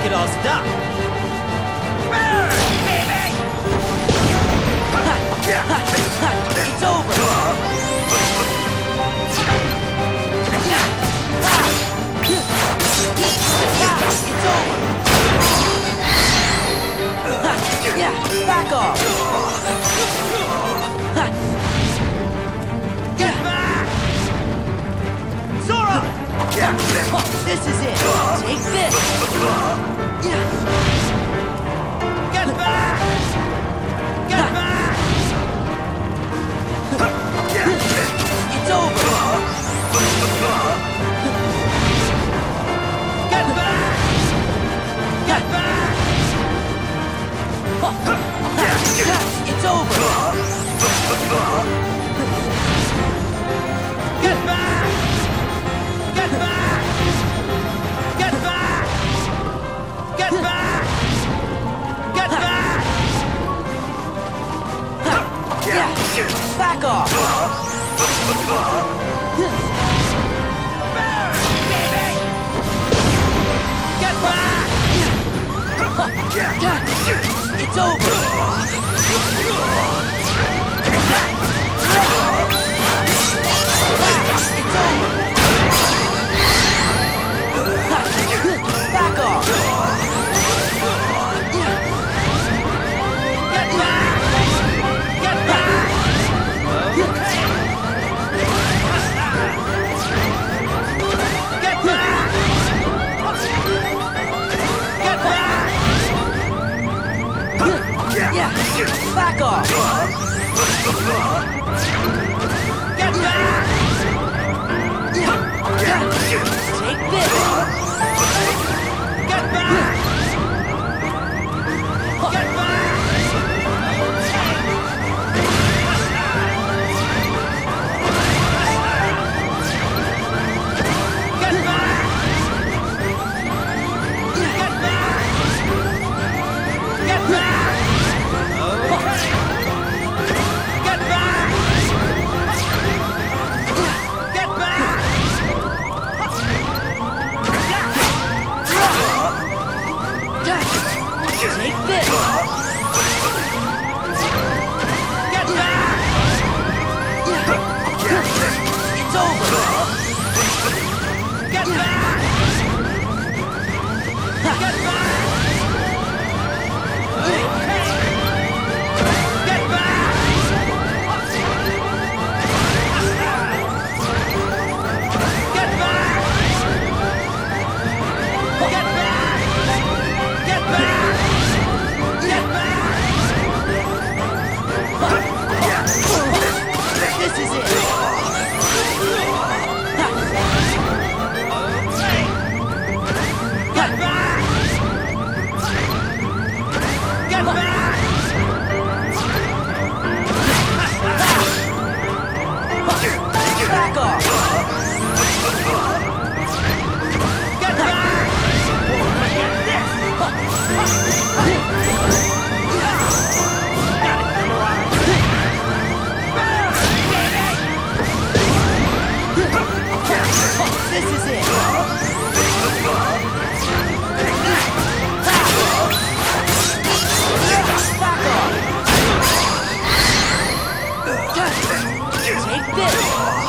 make it all stop. this. Take this!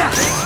Yeah!